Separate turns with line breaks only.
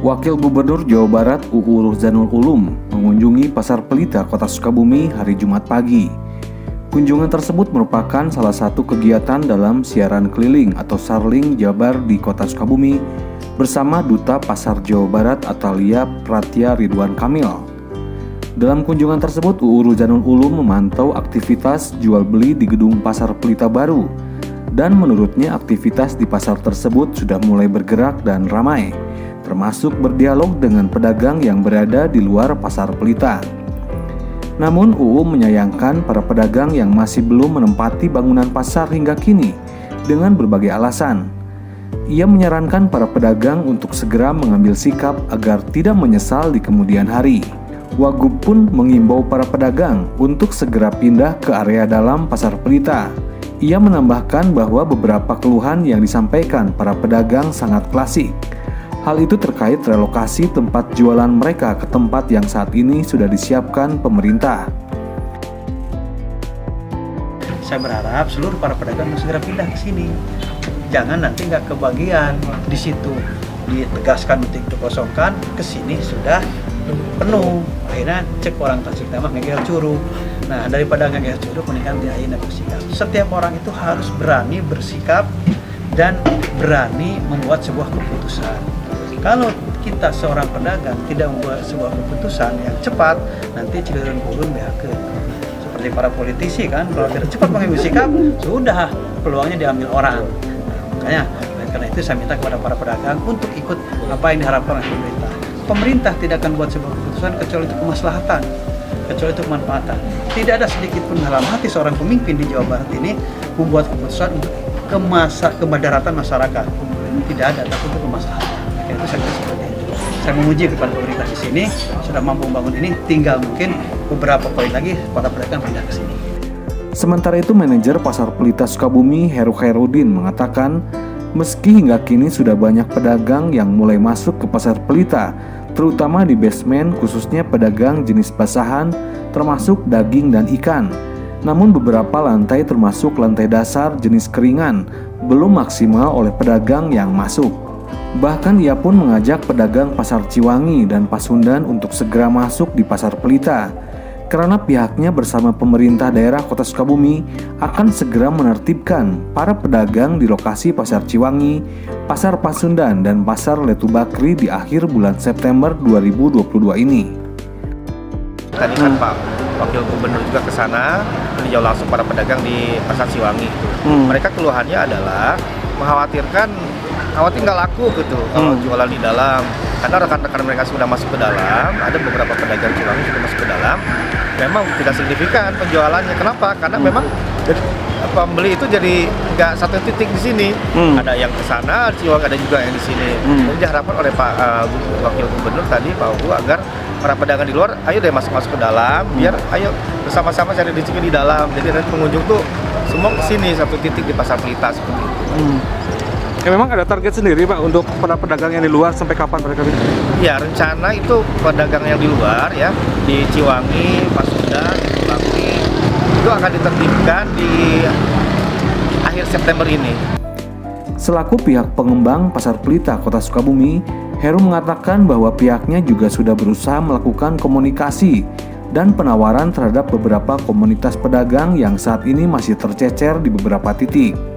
Wakil Gubernur Jawa Barat UU Ruzanul Ulum mengunjungi Pasar Pelita, Kota Sukabumi hari Jumat pagi. Kunjungan tersebut merupakan salah satu kegiatan dalam siaran keliling atau Sarling Jabar di Kota Sukabumi bersama Duta Pasar Jawa Barat Atalia Pratya Ridwan Kamil. Dalam kunjungan tersebut, UU Ruzanul Ulum memantau aktivitas jual beli di gedung Pasar Pelita baru dan menurutnya aktivitas di pasar tersebut sudah mulai bergerak dan ramai termasuk berdialog dengan pedagang yang berada di luar pasar pelita. Namun UU menyayangkan para pedagang yang masih belum menempati bangunan pasar hingga kini dengan berbagai alasan. Ia menyarankan para pedagang untuk segera mengambil sikap agar tidak menyesal di kemudian hari. Wagub pun mengimbau para pedagang untuk segera pindah ke area dalam pasar pelita. Ia menambahkan bahwa beberapa keluhan yang disampaikan para pedagang sangat klasik, Hal itu terkait relokasi tempat jualan mereka ke tempat yang saat ini sudah disiapkan pemerintah.
Saya berharap seluruh para pedagang segera pindah ke sini. Jangan nanti nggak kebagian di situ. Ditegaskan untuk dikosongkan ke sini sudah penuh. Akhirnya cek orang tasik nama ngegel curu nah daripada ngegel curu mendingan dia akhirnya bersikap setiap orang itu harus berani bersikap dan berani membuat sebuah keputusan kalau kita seorang pedagang tidak membuat sebuah keputusan yang cepat, nanti ciliran kurun BHK. Seperti para politisi kan, kalau tidak cepat mengambil sikap, sudah peluangnya diambil orang. Makanya, karena itu saya minta kepada para pedagang untuk ikut apa yang diharapkan oleh pemerintah. Pemerintah tidak akan buat sebuah keputusan kecuali itu kemaslahatan, kecuali itu kemanfaatan. Tidak ada sedikit pun dalam hati seorang pemimpin di Jawa Barat ini membuat keputusan untuk kemasa kemadaratan masyarakat. Tidak ada, tapi untuk kemaslahatan itu saya kira seperti itu. Saya memuji kepada pemerintah di sini sudah mampu membangun ini, tinggal mungkin beberapa poin lagi para pedagang pindah ke sini.
Sementara itu, manajer Pasar Pelita Sukabumi Heru Khairudin mengatakan, meski hingga kini sudah banyak pedagang yang mulai masuk ke Pasar Pelita, terutama di basement khususnya pedagang jenis basahan termasuk daging dan ikan. Namun beberapa lantai termasuk lantai dasar jenis keringan belum maksimal oleh pedagang yang masuk. Bahkan ia pun mengajak pedagang pasar Ciwangi dan Pasundan untuk segera masuk di pasar Pelita karena pihaknya bersama pemerintah daerah Kota Sukabumi akan segera menertibkan para pedagang di lokasi Pasar Ciwangi, Pasar Pasundan, dan Pasar Letu Bakri di akhir bulan September 2022 ini.
Tadi kan Pak Wakil Gubernur juga ke sana meninjau langsung para pedagang di Pasar Ciwangi. Hmm. Mereka keluhannya adalah mengkhawatirkan khawatir nggak laku gitu kalau hmm. jualan di dalam karena rekan-rekan mereka sudah masuk ke dalam ada beberapa pedagang Ciwangi sudah masuk ke dalam memang tidak signifikan penjualannya kenapa karena hmm. memang jadi pembeli itu jadi nggak satu titik di sini hmm. ada yang ke sana Ciwangi ada juga yang di sini hmm. jadi diharapkan oleh Pak uh, Wakil Gubernur tadi Pak Ugu agar para pedagang di luar ayo deh masuk-masuk ke dalam hmm. biar ayo bersama-sama cari rezeki di dalam jadi nanti pengunjung tuh semua ke sini satu titik di pasar Pelita seperti itu. Hmm.
Ya memang ada target sendiri Pak untuk para pedagang yang di luar sampai kapan mereka bisa?
Ya rencana itu pedagang yang di luar ya di Ciwangi, Pasundan, Ciwangi itu akan ditertibkan di akhir September ini.
Selaku pihak pengembang Pasar Pelita Kota Sukabumi, Heru mengatakan bahwa pihaknya juga sudah berusaha melakukan komunikasi dan penawaran terhadap beberapa komunitas pedagang yang saat ini masih tercecer di beberapa titik.